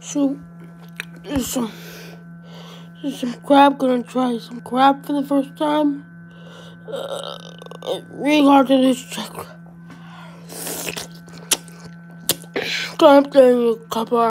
So, there's some, there's some crab. Gonna try some crab for the first time. Uh, really hard to lose check. Got up there in a couple